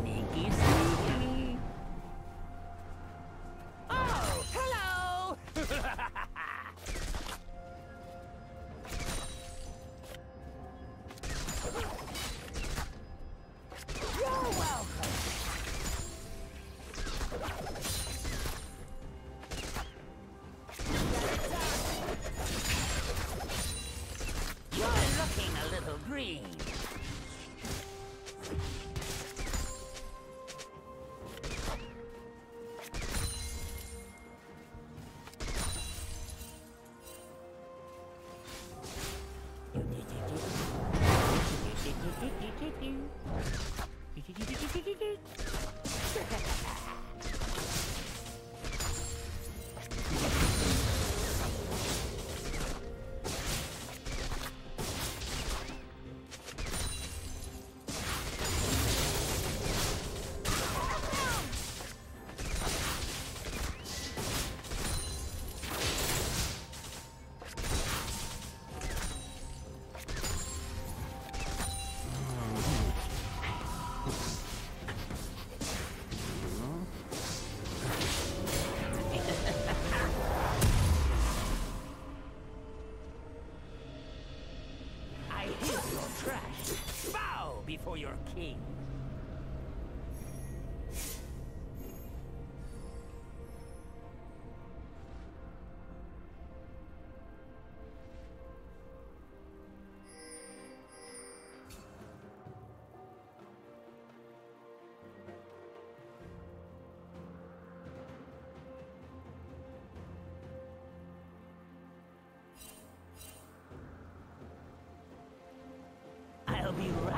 sneaky king. I'll be right.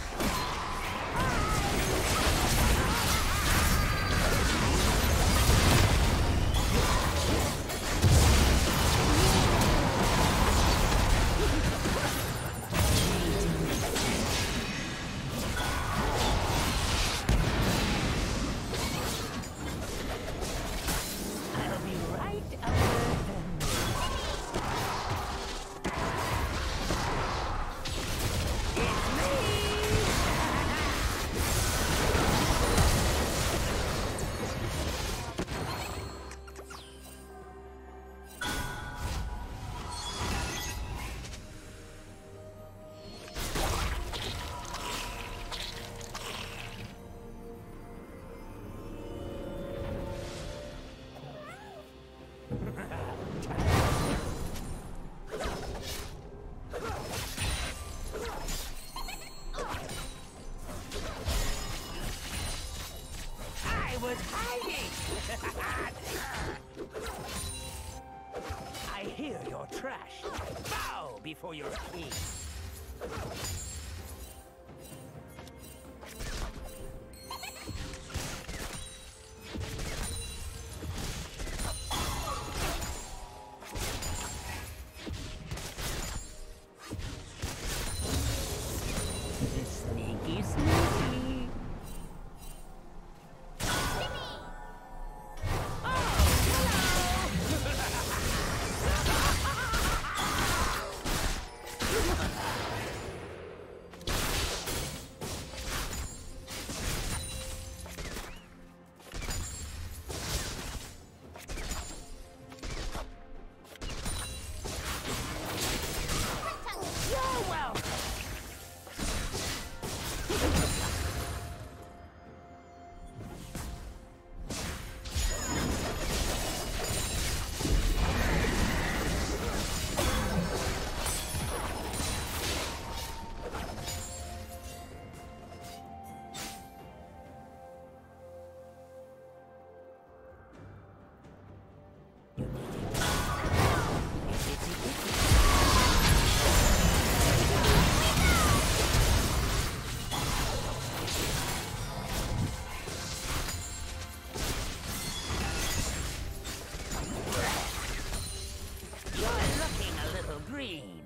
A green.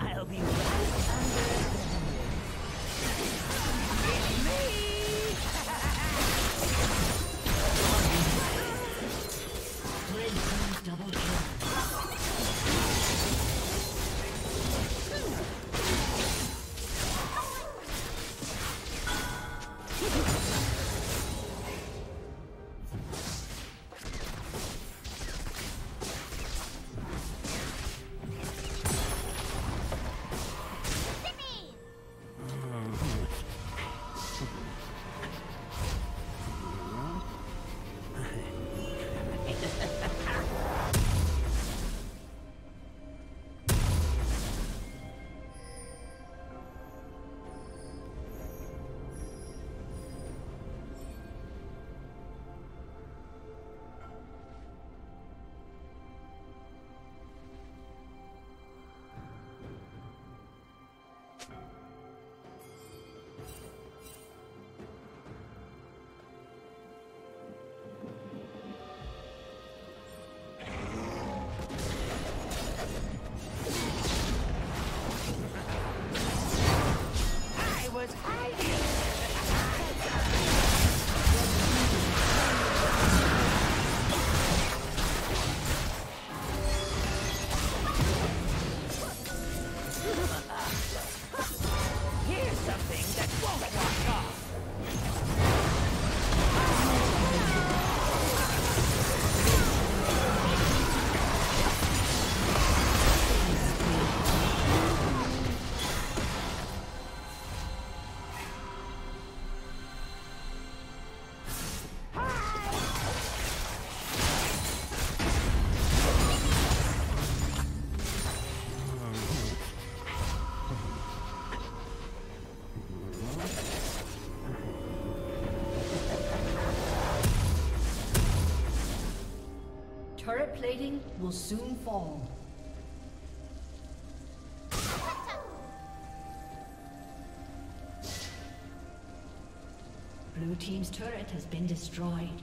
I'll be right under. Turret plating will soon fall. Blue Team's turret has been destroyed.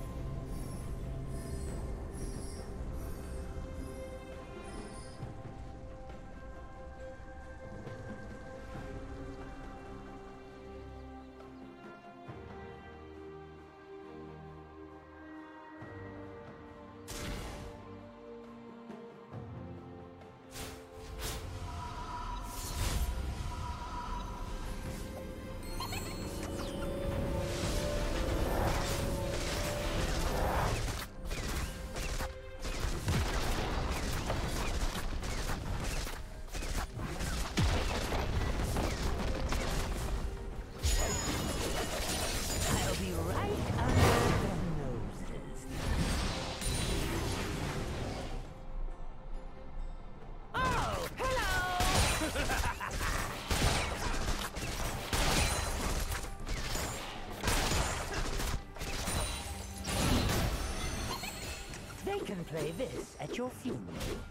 Play this at your funeral.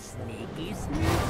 Sneaky, sneaky.